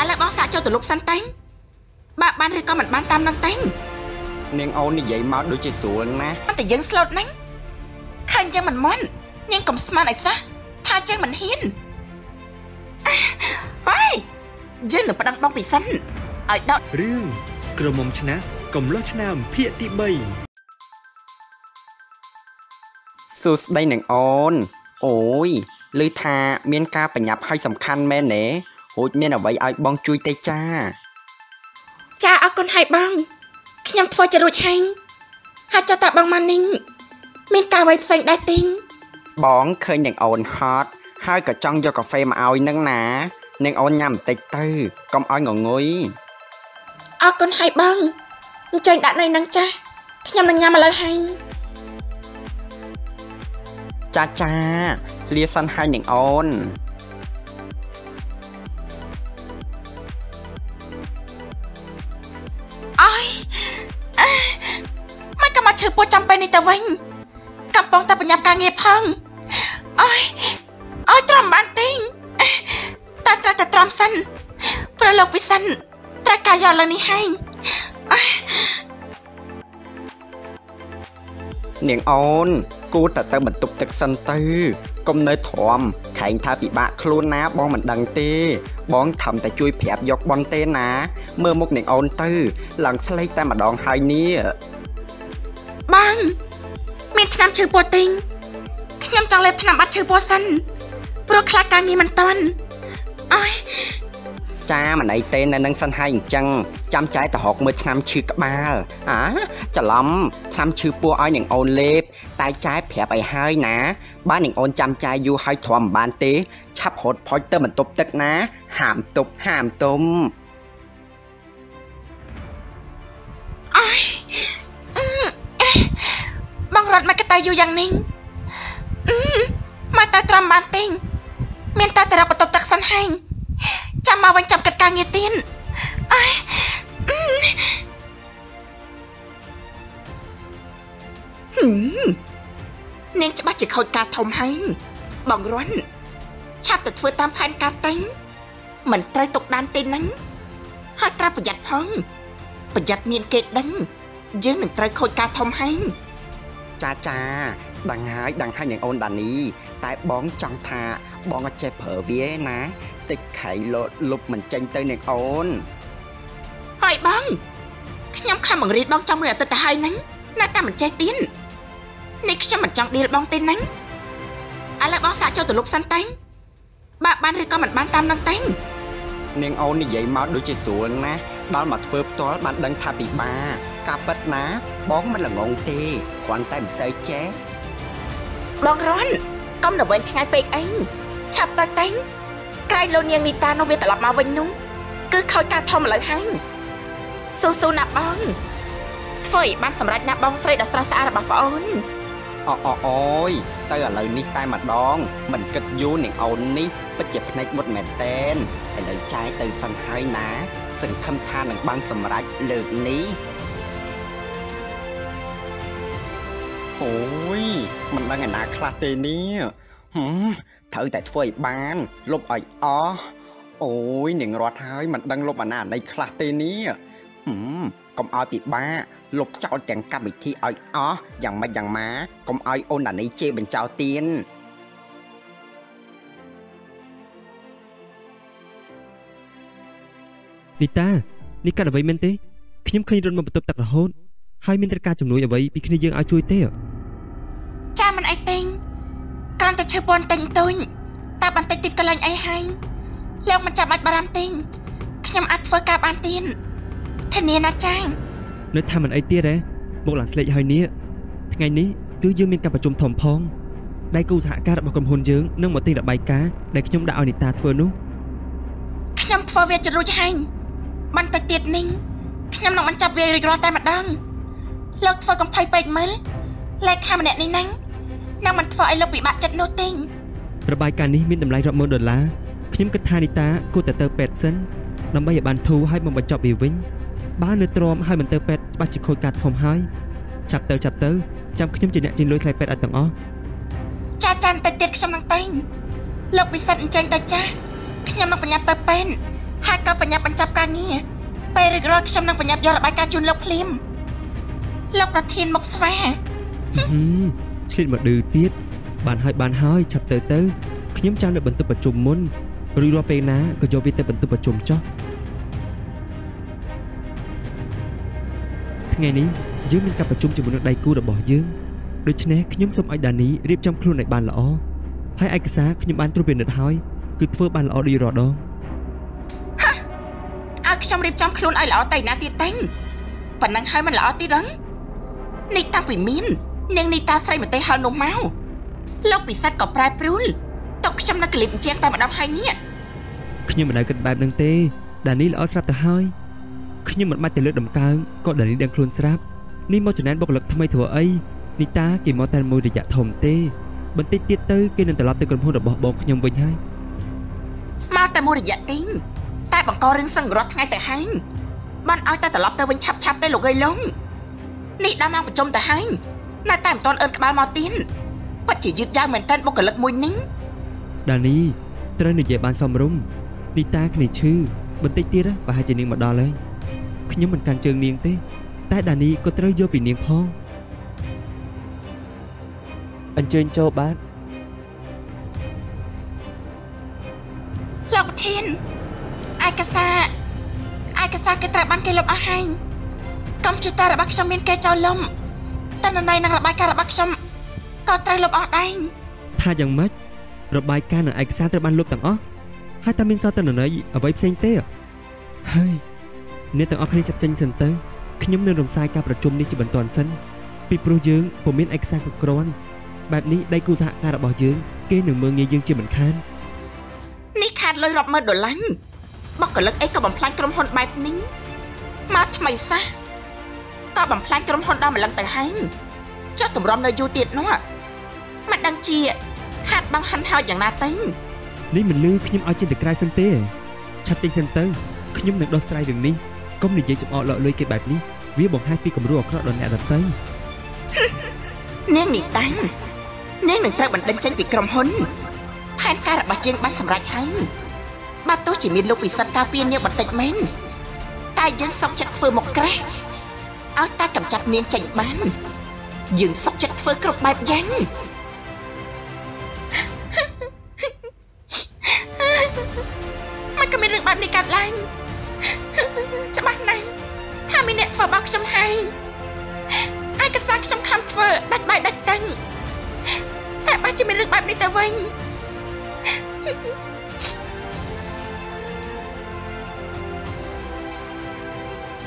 ឥឡូវបងសាកចូលទៅលុបសិនតែបើបានឬក៏មិនបានតាមនឹងតែនាងអូននិយាយមកដូចជាស្រួលណាស់តែយើងស្លូតណាស់ឃើញចឹងមិនមន់នាងកុំស្មានឲ្យសោះថាចឹងមិនហ៊ានអើយយើងនឹងប្តឹងបងពិសិនឲ្យដករឿងក្រមុំឆ្នះកំឡោះឆ្នាំភាគទី3សួស្ដីនាងអូន អូយឮថាមានការប្រញាប់ឲ្យសំខាន់មែនទេ រួចមានអ្វីឲ្យបងជួយទេចា ចាអរគុណហើយបងខ្ញុំធ្វើជារួចហើយហើយចុះតាបងម៉ានីងមានការអ្វីផ្សេងដែរទេងបងឃើញនាងអូនហត់ហើយក៏ចង់យកកាហ្វេមកឲ្យនឹងណានាងអូនញ៉ាំបន្តិចទៅកុំឲ្យងងុយអរគុណហើយបងអញ្ចឹងដាក់នៅនឹងចាស់ខ្ញុំនឹងញ៉ាំឥឡូវហើយចាចាលាសិនហើយនាងអូន ពោះចាំពេលនេះទៅវិញកំពុងតែប្រញាប់ការងារផងអើយអើយទ្រាំបានទេងតែត្រូវតែទ្រាំសិនព្រោះលោកពិសិនត្រូវការយកលើនេះហើយអើយនាងអូនគួរតែទៅបន្ទប់ទឹកសិនទៅកុំនៅទ្រាំខែងថាពិបាកខ្លួនណាបងមិនដឹងទេ បងខំតែជួយប្រាប់យកបនទេណា មើលមុខនាងអូនទៅឡើងស្លេកតែម្ដងហើយនេះ បងមានឆ្នាំឈឺពោះទេងខ្ញុំចង់លេបឆ្នាំបាត់ឈឺពោះសិនព្រោះខ្លាចការងារមិនតាន់អើយចាមិនអីទេនៅនឹងសិនហើយអញ្ចឹងចាំចែកទៅរកមើលឆ្នាំឈឺក្បាលអាច្រឡំឆ្នាំឈឺពោះឲ្យនាងអូនលេបតែចែកប្រាប់ឲ្យហើយណាបើនាងអូនចាំចាយយូរឲ្យទ្រាំមិនបានទេ ឆាប់រត់ផុចទៅបន្ទប់ទឹកណាហាមទប់ហាមទុំ រត់មកកតៃយូរយ៉ាងនេះអឺមកតែត្រំបានទេងមានតែតែរកបន្ទប់ទឹកសិនហើយចាំមកវិញចាំកាត់ការងារទៀតអើយអឺហឹមនាងច្បាស់ជាខូចការធំហើយបងរន់ឆាប់ទៅធ្វើតាមផែនការតែងមិនត្រូវទុកដានទេហ្នឹងហើយត្រូវប្រយ័ត្នផងប្រយ័ត្នមានគេដឹងយើងនឹងត្រូវខូចការធំហើយ ចាចាដឹងហើយដឹងហើយនាងអូនដានី តែបងចង់ថាបងអត់ចេះប្រើវាឯណាតិចខៃលោតលុបមិនចេញទៅនាងអូនហើយបងខ្ញុំខំបង្រៀនបងចង់មួយអាទិត្យទៅហើយហ្នឹងនៅតែមិនចេះទៀតនេះខ្ញុំមិនចង់ឌីលបងទេហ្នឹងឥឡូវបងសាកចូលទៅលុបសិនតែបើបានឬក៏មិនបានតាមនឹងតែនាងអូននិយាយមកដូចជាស្រួលណាស់ដល់មកធ្វើផ្ទាល់បានដឹងថាពិបាកការពិតណា បងមិនល្ងងទេគ្រាន់តែមិនសូវចេះបងរនកុំទៅវិញឆ្ងាយពេកអីឆាប់ទៅតែក្រែងលោកនាងនីតានោះវាត្រឡប់មកវិញនោះគឺខូចការធំឥឡូវហើយស៊ូស៊ូណាបងធ្វើឲ្យបានសម្រេចណាបងស្រីដ៏ស្រស់ស្អាតរបស់ប្អូនអូអូអូយទៅឥឡូវនេះតែម្ដង មិនគិតយូរនាងអូននេះពិតជាភ្នែកមុតមែនតែនឥឡូវចាយទៅសិនហើយណាសង្ឃឹមថានឹងបានសម្រេចលើកនេះ អូយមិនដឹងឯណាខ្លះទេនេះហឹមត្រូវតែធ្វើឲ្យបានលុបឲ្យអស់អូយនាងរត់ហើយមិនដឹងលុបអាណាអាណីខ្លះទេនេះហឹមកុំឲ្យពិបាកលុបចោលទាំងកម្មវិធីឲ្យអស់យ៉ាងម៉េចយ៉ាងម៉ាកុំឲ្យអូនអានីជេរបញ្ចោលទៀននីតានេះកាត់អ្វីមែនទេខ្ញុំឃើញរត់មកបន្ទប់ទឹករហូត ហើយមានត្រូវការជំនួយអ្វីពីគ្នាយើងឲ្យជួយទេចាមិនអីទេងគ្រាន់តែឈឺពន់តិចតួចតែបន្តិចទៀតក៏លែងអីហើយលោកមិនចាំបាច់បារម្ភទេងខ្ញុំអាចធ្វើការបានទៀតធានាណាចាងនៅថាមិនអីទៀតទេមកឡើងស្លេកហើយនេះថ្ងៃនេះគឺយើងមានការប្រជុំធំផងដៃគូសហការរបស់ក្រុមហ៊ុនយើងនឹងមកទិញរបាយការណ៍ដែលខ្ញុំដាក់ឲ្យនីតាធ្វើនោះខ្ញុំធ្វើវាចរួចហើយបន្តិចទៀតនេះខ្ញុំនឹងបញ្ចប់វារួចរាល់តែម្ដង លោកធ្វើកំភៃពេកមើលលេខាម្នាក់នេះហ្នឹងនឹងមិនធ្វើឲ្យលោកពិបាកចិត្តនោះទេរបាយការណ៍នេះមានតម្លៃរាប់ម៉ឺនដុល្លារខ្ញុំគិតថានីតាគួរតែទៅពេទ្យសិនដើម្បីឲ្យបានធូរហើយមកបញ្ចប់វាវិញបើនៅទ្រាំហើយមិនទៅពេទ្យច្បាស់ជាខូចការធំហើយចាប់ទៅចាប់ទៅចាំខ្ញុំជាអ្នកជិះលុយថ្លៃពេទ្យឲ្យទាំងអស់ចាចាបន្តិចទៀតខ្ញុំនឹងតែងលោកពិសិដ្ឋអញ្ចឹងទៅចាខ្ញុំនឹងបញ្ញាប់ទៅពេនហើយក៏បញ្ញាប់បញ្ចប់ការងារពេលរួចរាល់ខ្ញុំនឹងបញ្ញាប់យករបាយការណ៍ជូនលោកភ្លាម លោកប្រធានមកស្វាហឹមឆ្លៀតមកឌឺទៀតបានហើយបានហើយឆាប់ទៅទៅខ្ញុំចាំនៅបន្ទប់ប្រជុំមុនរួចរាល់ពេលណាក៏យកវាទៅបន្ទប់ប្រជុំចុះថ្ងៃនេះយើងមានការប្រជុំជាមួយនឹងដៃគូរបស់យើងដូច្នេះខ្ញុំសូមឲ្យដានីរៀបចំខ្លួនឲ្យបានល្អហើយឯកសារខ្ញុំបានត្រួតពិនិត្យហើយគឺធ្វើបានល្អដូចរាល់ដងឲ្យខ្ញុំរៀបចំខ្លួនឲ្យល្អទៅណាទៀតតែងប៉ុណ្ណឹងហើយមិនល្អទៀតដឹង នេះតាំងពីមាននាងនីតាស្រីម្ទេសហៅនោះមកលោកពិសិដ្ឋក៏ប្រែប្រួលតោះខ្ញុំនៅក្លីបអញ្ចឹងតែម្ដងហើយនេះខ្ញុំមិនដែលគិតបែបហ្នឹងទេដានីល្អស្រាប់ទៅហើយខ្ញុំមិនបាច់ទៅលើកដំកើងក៏ដានីដឹងខ្លួនស្រាប់នេះមកចំណែនបុគ្គលិកថ្មីធ្វើអីនីតាគេមកតែមួយរយៈធំទេបន្តិចទៀតទៅគេនឹងត្រឡប់ទៅក្រុមហ៊ុនរបស់បងខ្ញុំវិញហើយមកតែមួយរយៈទីងតែបង្ករឿងសង្គ្រោះថ្ងៃទៅហើយបានឲ្យតែត្រឡប់ទៅវិញឆាប់ឆាប់ទៅលោកអើយលង នេះដល់មកប្រជុំទៅហើយនៅតែមិនទាន់អឿនក្បាលមកទៀតពិតជាយឺតយ៉ាវមែនតើបុគ្គលិកមួយនេះដានីត្រូវនិយាយបានសមរម្យនីតាគ្នាឈឺបន្តិចទៀតប្រហែលជានាងមកដល់ហើយខ្ញុំមិនកាន់ជើងនាងទេ តែដានីក៏ត្រូវយកពីនាងផងអញ្ជើញចូលបាទលោកប្រធានឯកសារឯកសារគេត្រូវបានគេលុបអស់ហើយ កុំព្យូទ័ររបស់ខ្ញុំមានគេចូលលុំតន្ន័យនិងរបាយការណ៍របស់ខ្ញុំក៏ត្រូវលុបអស់ដែរថាយ៉ាងម៉េចរបាយការណ៍និងឯកសារត្រូវបានលុបទាំងអស់ហើយតើមានសតនន័យអ្វីផ្សេងទេហើយអ្នកទាំងអស់គ្នាចាប់ចេញសិនទៅខ្ញុំនឹងរំសាយការប្រជុំនេះជាបន្ទាន់សិនពីព្រោះយើងពុំមានឯកសារគ្រប់គ្រាន់បែបនេះដៃគូសហការរបស់យើងគេនឹងមើងងាយយើងជាមិនខាននេះខាតលុយរាប់ម៉ឺនដុល្លារបុគ្គលិកអីក៏បំផ្លាញក្រុមហ៊ុនបែបនេះមកថ្មីសោះ ក៏បំផ្លាញក្រុមហ៊ុនដល់ម្លឹងទៅហើយចុះតម្រាំនៅយូរទៀតនោះមិនដឹងជា ខាតបង់ហិនហោចយ៉ាងណាទៅនេះមិនលឺខ្ញុំឲ្យចេញទៅក្រៅសិនទេឆាប់ចេញសិនទៅខ្ញុំនឹងដោះស្រាយរឿងនេះកុំនិយាយចំអកលក់លុយគេបែបនេះវាបង្ហាញពីគំរូអាក្រក់ដល់អ្នកដទៃនាងនេះតាំងនាងនឹងត្រូវបណ្ដឹងចេញពីក្រុមហ៊ុនផែនការរបស់ជាងបានសម្រេចហើយបើទោះជាមានលោកពិសិដ្ឋការពារនាងបន្តិចមែនតែយើងសុកចិត្តធ្វើមកក្រាស់ ឲ្យតែកម្ចាត់នាងចេញបានយើងសុកចិត្តធ្វើគ្រប់បែបយ៉ាងមិនក៏មានរឿងបែបនេះកើតឡើងច្បាស់ណាស់ថាមានអ្នកធ្វើបោកខ្ញុំហើយឯកសារខ្ញុំខំធ្វើដាច់បាយដាច់តឹងតែបើជាមានរឿងបែបនេះទៅវិញ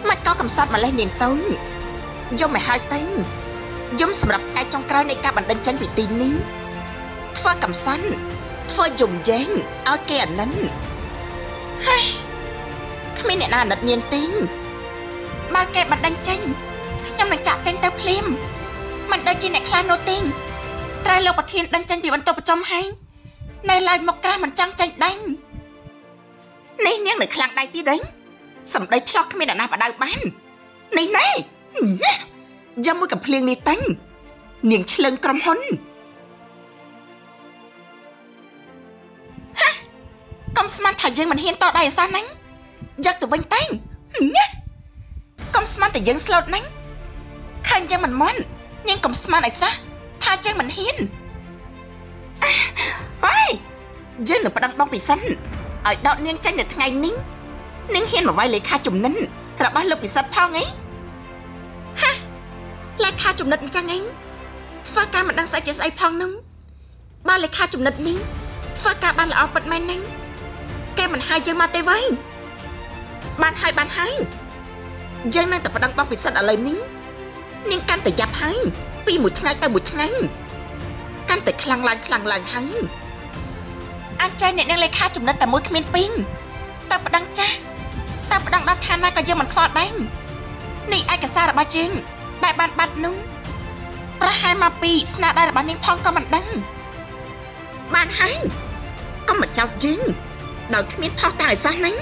មិនក៏កំសត់ម្លេះនាងទៅយំឲ្យហើយទៅយំសម្រាប់ថ្ងៃចុងក្រោយនៃការបណ្ដឹងចេញពីទីនេះធ្វើកំសាន់ធ្វើយំយែងឲ្យគេអាណិនហើយគ្មានអ្នកណាអាណិតនាងទេបើគេបណ្ដឹងចេញខ្ញុំនឹងចាក់ចេញទៅភ្លាមមិនដូចជាអ្នកខ្លះនោះទេត្រូវលោកប្រធានដឹងចេញពីបន្ទប់ប្រចំហើយនៅឡើយមកក្រាស់មិនចង់ចេញដេញនេះនាងនៅខ្លាំងដៃទៀតអី សំដីឆ្លោះគ្មានអ្នកណាបដៅបាននេះណែយ៉ាមួយកំភ្លៀងនេះតាញ់នាងឆ្លឹងក្រុមហ៊ុនហាកុំស្មានថាយើងមិនហ៊ានតដៃអសោះណាញ់យកទៅវិញតាញ់ញ៉ាកុំស្មានតែយើងស្លូតណាញ់ឃើញយើងមិនមន់នាងកុំស្មានអីសោះថាយើងមិនហ៊ានអើយយើងនឹងប្តឹងបងពិសិដ្ឋឲ្យដកនាងចេញនៅថ្ងៃនេះ នាងហ៊ានមកវាយលេខាជំនិនរបស់លោកពិសិដ្ឋផងអីហាលេខាជំនិតអញ្ចឹងអីធ្វើការមិនដឹងស្អីជាស្អីផងនោះបើលេខាជំនិតនេះធ្វើការបានល្អពិតមែនណាគេមិនហៅយើងមកទេវ៉ៃបានហើយបានហើយយើងនឹងតែប្តឹងបងពិសិដ្ឋឥឡូវនេះនាងកាន់តែយ៉ាប់ហើយពីមួយថ្ងៃទៅមួយថ្ងៃកាន់តែខ្លាំងឡើងខ្លាំងឡើងហើយអាចចៃអ្នកនាងលេខាចំណិតតែមួយគ្មានពីងតើប្តឹងចាស់ តើប្តឹងដល់ឋានណាក៏យើងមិនខ្វល់ដែរនេះឯកសាររបស់យើងដែលបានបាត់នោះប្រហែលមកពីស្នាដៃរបស់នាងផងក៏មិនដឹងបានហើយកុំមកចោទយើងដោយគ្មានផុសតាងឲ្យសោះណា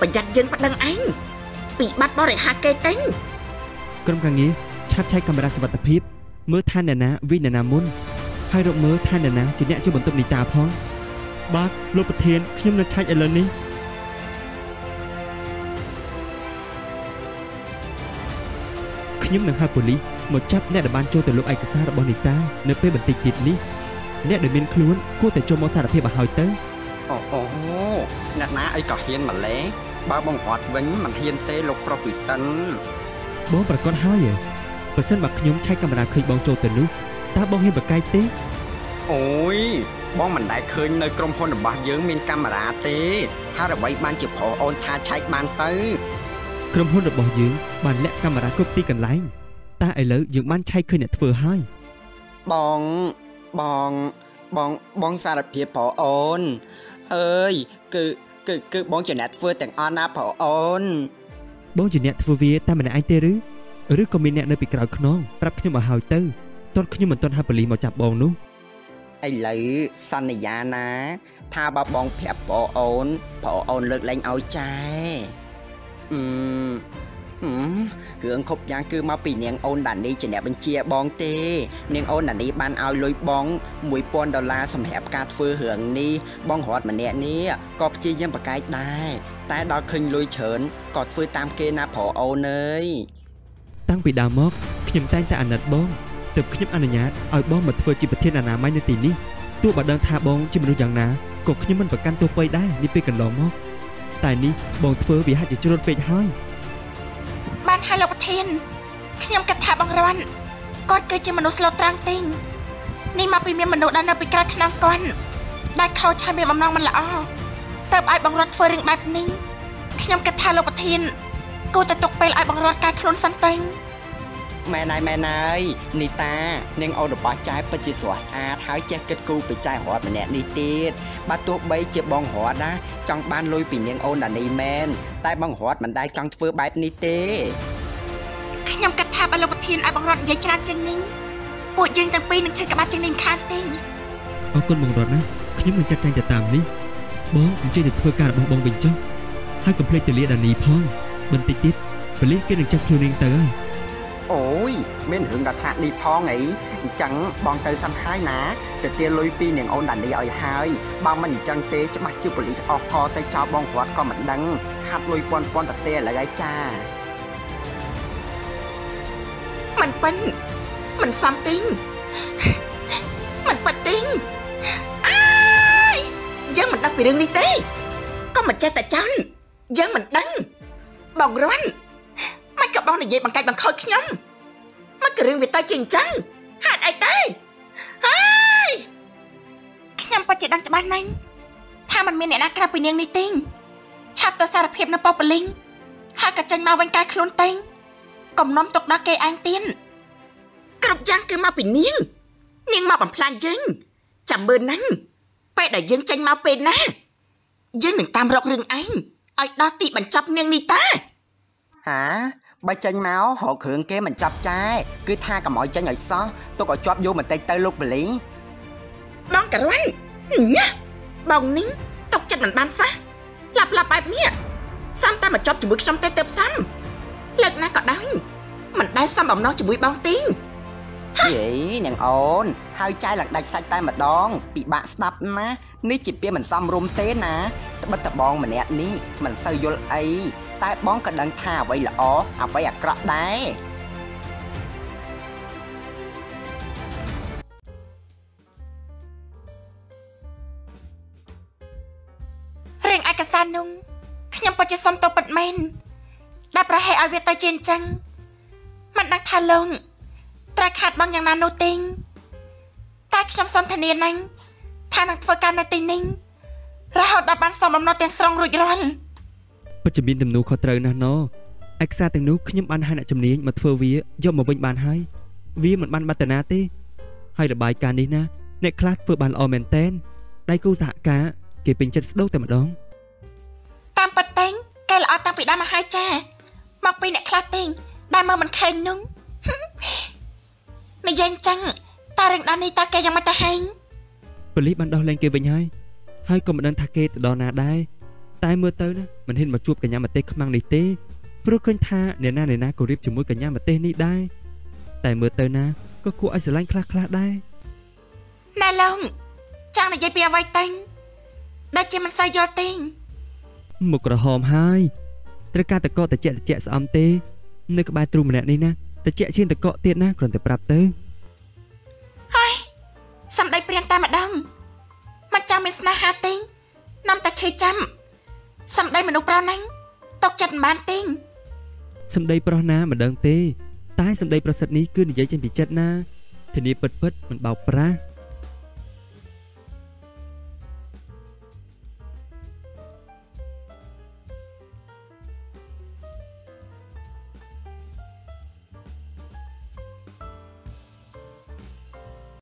ប្រយ័ត្នយើងប្តឹងឯងពីបាត់បរិហាគេទេក្រុមការងារឆាប់ឆែកកាមេរ៉ាសុវត្ថិភាពមើលឋានអ្នកណាវិញអ្នកណាមុនហើយរកមើលឋានអ្នកណាជាអ្នកជាបន្ទប់នីតាផងបាទលោកប្រធានខ្ញុំនៅឆែកឥឡូវនេះ ខ្ញុំនឹងហៅប៉ូលីសមកចាប់អ្នកដែលបានចូលទៅលុបឯកសាររបស់នីតានៅពេលបន្តិចទៀតនេះអ្នកដែលមានខ្លួនគួរតែចូលមកសារភាពឲ្យហើយទៅអូអូអ្នកណាអីក៏ហ៊ានម្លេះបើបងអត់វិញមិនហ៊ានទេលោកប្រុសពិសិនបងប្រកាសហើយហ៎បើសិនបើខ្ញុំឆែកកាមេរ៉ាឃើញបងចូលទៅនោះតើបងហ៊ានប្រកែកទេអូយបងមិនដែលឃើញនៅក្រុមហ៊ុនរបស់យើងមានកាមេរ៉ាទេហើយអ្វីបានជាប្រុសអូនថាឆែកបានទៅ ក្រុមហ៊ុនរបស់យើងបានលាក់កាមេរ៉ាគ្រប់ទីកន្លែងតែឥឡូវយើងបានឆែកឃើញអ្នកធ្វើហើយបងបងបងបងសារភាពប្រុសអូនអើយគឺគឺគឺបងជាអ្នកធ្វើទាំងអស់ណាប្រុសអូនបងជាអ្នកធ្វើវាតែម្នាក់ឯងទេឬឬក៏មានអ្នកនៅពីក្រោយខ្នងប្រាប់ខ្ញុំឲ្យហើយទៅទាត់ខ្ញុំមិនទាន់ហៅប៉ូលីសមកចាប់បងនោះឥឡូវសន្យាណា ថាបើបងប្រាប់ប្រុសអូនប្រុសអូនលើកលែងឲ្យចែ អឺអឺរឿងខົບយ៉ាងគឺមកពីនាងអូនដានីជាអ្នកបញ្ជាបងទេ នាងអូនដានីបានឲ្យលុយបង1000ដុល្លារសម្រាប់ការធ្វើរឿងនេះបងរត់ម្នាក់នេះក៏ព្យាយាមប្រកែកដែរតែដល់ឃើញលុយច្រើនក៏ធ្វើតាមគេណាប្រុសអូនអើយតាំងពីដើមមកខ្ញុំតែងតែអាណិតបងទើបខ្ញុំអនុញ្ញាតឲ្យបងមកធ្វើជាប្រធានអនាម័យនៅទីនេះទោះបើដឹងថាបងជាមនុស្សយ៉ាងណាក៏ខ្ញុំមិនប្រកាន់ទោសបីដែរនេះពេលកន្លងមក តែនេះបងធ្វើវាហាក់ជាជ្រុលពេកហើយបានហើយលោកប្រធានខ្ញុំគិតថាបងរ៉ាន់គាត់គឺជាមនុស្សស្លូតត្រង់ទីងនេះមកពីមានមនុស្សដែលនៅពីក្រោយខ្នងគាត់ដែលខោឆាយមានបំណងមិនល្អតើបឲ្យបងរត់ធ្វើរឿងបែបនេះខ្ញុំគិតថាលោកប្រធានគួរតែទុកពេលឲ្យបងរត់កែខ្លួនសិនទៅ មែនហើយមែនហើយនីតានាងអូនរបស់ចែពិតជាស្រស់ស្អាតហើយចេះគិតគូរពីចែរត់ម្នាក់នេះទៀតបើទោះបីជាបងរត់ណាចង់បានលុយពីនាងអូនដានីមែនតែបងរត់មិនដែលចង់ធ្វើបែបនេះទេខ្ញុំគិតថាបើលោកប្រធានឲ្យបងរត់និយាយច្រើនជាងនេះពួកយើងទាំងពីរនឹងឈឺក្បាលជាងនេះខានទេអរគុណបងរតណាខ្ញុំនឹងចាត់ចែងទៅតាមនេះបងអញ្ជើញទៅធ្វើការរបស់បងវិញចុះហើយកុំភ្លេចទៅលាដានីផងបន្តិចទៀតប៉ូលីសគេនឹងចាប់ខ្លួននាងទៅហើយ អូយមានរឿងដល់ថ្នាក់នេះផងអីអញ្ចឹងបងទៅសិនហើយណាទៅទាលុយពីនាងអូនដានីឲ្យហើយបើមិនអញ្ចឹងទេច្បាស់ជាប៉ូលីសអស់កទៅចោលបងរត់ក៏មិនដឹងខាត់លុយពាន់ពាន់តទេឥឡូវហើយចាមិនប៉ិនមិនសំទិញមិនប៉ិតទិញអាយយើងមិនដឹងពីរឿងនេះទេក៏មិនចេះតែចាន់យើងមិនដឹងបងរន់មិន ក៏បងនិយាយបង្កាច់បង្ខូចខ្ញុំមិនក៏រឿងវាទៅជាអញ្ចឹងហេតុអីទេហើយខ្ញុំពិតជាដឹងច្បាស់ណាស់ថាมันមានអ្នកណាក្រៅពីនាងនេះទេឆាប់ទៅសារភាពនៅប៉ុបលីងហើយក៏ចេញមកវិញកែខ្លួនទេកំណុំទុកដល់គេឯងទៀតគ្រប់យ៉ាងគឺមកពីនាងនាងមកបំផ្លាញយើងចាំមើលណាពេលដែលយើងចេញមកពេលណាយើងនឹងតាមរករឿងឯងឲ្យដល់ទីបញ្ចប់នាងនេះតាហា បើចេញមករកគ្រឿងគេមិនចាប់ចែគឺថាកុំឲ្យចេញឲ្យសោះទុកឲ្យជាប់យកបន្តិចទៅលោកបលីបងករួនញ៉ាបងនេះຕົកចិត្តមិនបានសោះឡាប់ឡាប់បែបនេះសំតែមកចប់ជាមួយខ្ញុំទេទៅសំលើកណាក៏ដោយមិនដែលសំបំណងជាមួយបងទីង យេនាងអូន ហើយចែឡើងដាច់សាច់តែម្ដងពិបាកស្ដាប់ណានេះជាពាក្យមិនសមរម្យទេណាត្បិតតបងម្នាក់នេះមិនសូវយល់អីតែបងក៏ដឹងថាអ្វីល្អអ្វីអាក្រក់ដែររឿងឯកសារនោះខ្ញុំពិតជាសុំទោសពិតមែនដែលប្រហែលឲ្យវាទៅជាអញ្ចឹងមិនដឹងថាលោក ត្រូវខាត់បងយ៉ាងណានោះទេតែខ្ញុំសុំធានាណាស់ថានឹងធ្វើការនៅទីនេះរហូតដល់បានសមបំណុលទាំងស្រុងរួចរាល់ពិតជាមានទំនួលខុសត្រូវណាស់ណឯកសារទាំងនោះខ្ញុំបានហៅអ្នកជំនាញមកធ្វើវាយកមកវិញបានហើយវាមិនបានបាត់តាណាទេហើយរបាយការណ៍នេះណាអ្នកខ្លះធ្វើបានល្អមែនតែនដៃគូសហការគេពេញចិត្តស្ដោកតែម្ដងតាមពិតតែងកែល្អតាំងពីដើមមកហើយចាមកពីអ្នកខ្លះទេងដែលមើលមិនខេងនោះ និយាយអញ្ចឹងតារឿងដាននេះតាគេយ៉ាងម៉េចទៅហែងប៉ូលីសបានដោះលែងគេវិញហើយហើយក៏មិនដឹងថាគេទៅដល់ណាដែរតែមើលទៅណាមិនហ៊ានមកជួបកញ្ញាមទេសខ្មាំងនេះទេព្រោះឃើញថាអ្នកណាអ្នកណាក៏រៀបជាមួយកញ្ញាមទេសនេះដែរតែមើលទៅណាក៏គួរឲ្យស្រឡាញ់ខ្លះខ្លះៗដែរណែឡងចង់និយាយពីអ្វីតែងដែលជាមិនសូវយល់ទេងមុខក្រហមហើយត្រូវការតកកតជាក់តជាក់ស្អំទេ នៅក្បែរទ្រូម្នាក់នេះណា តិចជាងតកកទៀតណាគ្រាន់តែប្រាប់ទៅសំដីព្រានតែម្ដងមិនចាំមានស្នេហាទេនាំតែឈឺចាំសំដីមនុស្សប្រុសហ្នឹងຕົកចិត្តមិនបានទេសម្ដីប្រុសណាមិនដឹងទេ តែសម្ដីប្រសិទ្ធនេះគឺនិយាយចេញពីចិត្តណាធានាពិតពិតមិនបោកប្រាស់